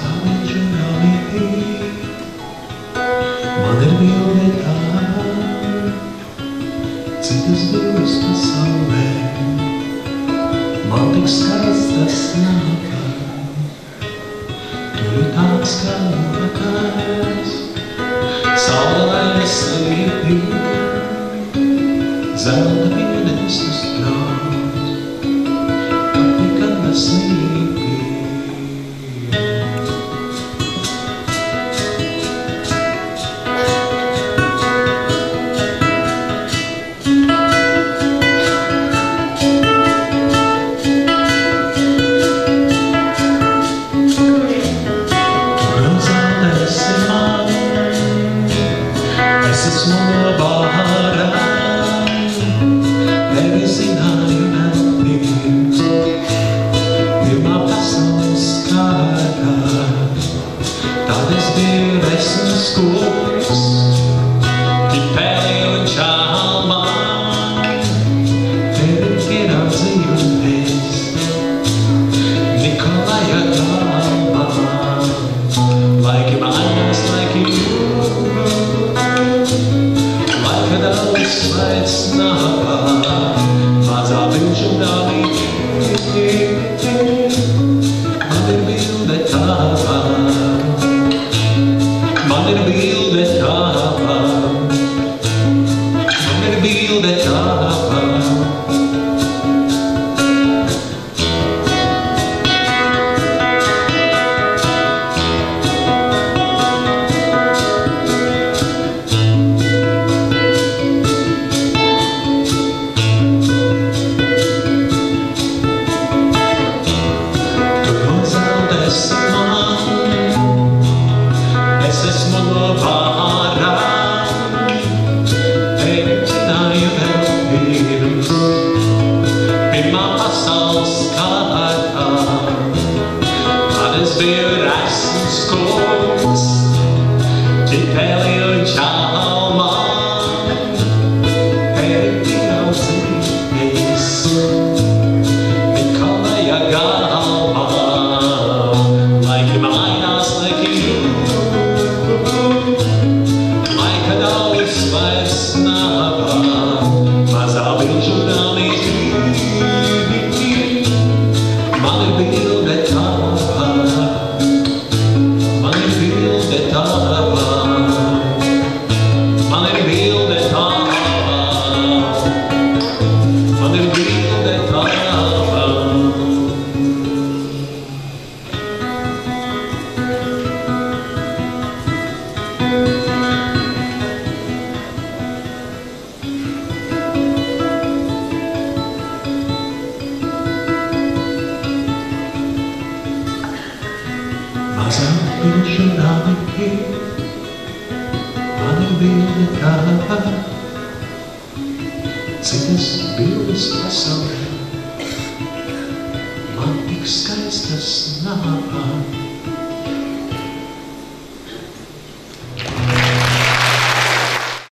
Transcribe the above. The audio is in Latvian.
Sāniņš un brālītī, man ir bilde tava, citas divas pasaulē, man tik skaistas nākā, tu ir tāds kā nākās, saulē es ir pīk, zelta pīk. This is more about também Krishna Bharata azap yaşanarken bana bir daha citas bildes pasaulē. Man tik skaistas nāvās